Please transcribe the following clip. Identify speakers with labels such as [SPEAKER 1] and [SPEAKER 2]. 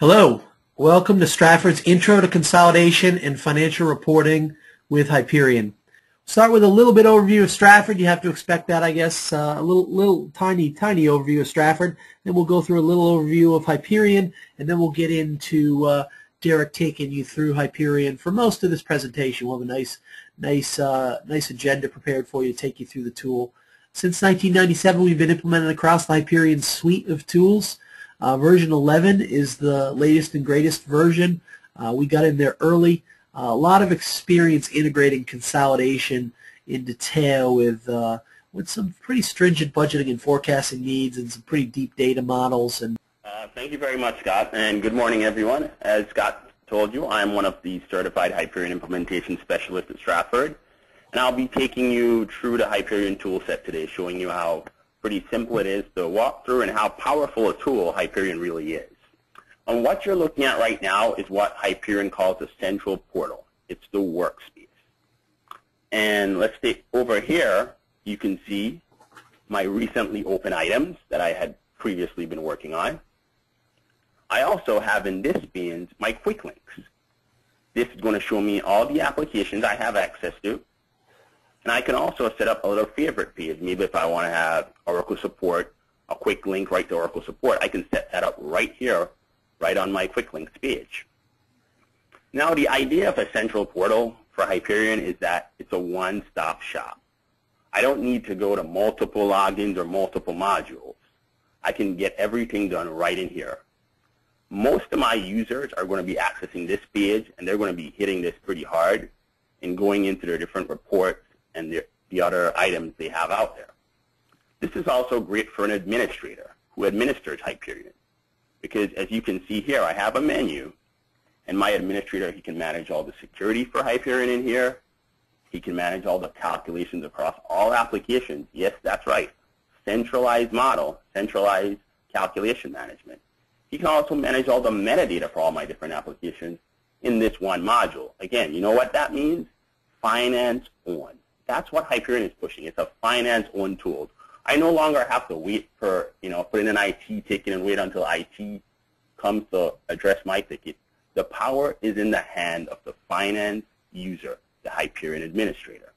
[SPEAKER 1] Hello, welcome to Strafford's Intro to Consolidation and Financial Reporting with Hyperion. Start with a little bit overview of Strafford. You have to expect that, I guess, uh, a little, little tiny, tiny overview of Strafford. Then we'll go through a little overview of Hyperion, and then we'll get into uh, Derek taking you through Hyperion for most of this presentation. We'll have a nice, nice, uh, nice agenda prepared for you to take you through the tool. Since 1997, we've been implementing across the Hyperion suite of tools. Uh, version 11 is the latest and greatest version. Uh, we got in there early. Uh, a lot of experience integrating consolidation in detail with uh, with some pretty stringent budgeting and forecasting needs and some pretty deep data models. And
[SPEAKER 2] uh, thank you very much, Scott, and good morning, everyone. As Scott told you, I'm one of the certified Hyperion implementation specialists at Strafford, and I'll be taking you through the Hyperion toolset today, showing you how pretty simple it is to walk through and how powerful a tool Hyperion really is. And what you're looking at right now is what Hyperion calls the central portal. It's the workspace. And let's see, over here, you can see my recently open items that I had previously been working on. I also have in this bin my quick links. This is going to show me all the applications I have access to and I can also set up a little favorite page. Maybe if I want to have Oracle support, a quick link right to Oracle support, I can set that up right here, right on my quick links page. Now the idea of a central portal for Hyperion is that it's a one-stop shop. I don't need to go to multiple logins or multiple modules. I can get everything done right in here. Most of my users are going to be accessing this page, and they're going to be hitting this pretty hard and going into their different reports and the, the other items they have out there. This is also great for an administrator who administers Hyperion because as you can see here, I have a menu and my administrator, he can manage all the security for Hyperion in here. He can manage all the calculations across all applications. Yes, that's right. Centralized model, centralized calculation management. He can also manage all the metadata for all my different applications in this one module. Again, you know what that means? Finance on. That's what Hyperion is pushing. It's a finance-owned tool. I no longer have to wait for, you know, put in an IT ticket and wait until IT comes to address my ticket. The power is in the hand of the finance user, the Hyperion administrator.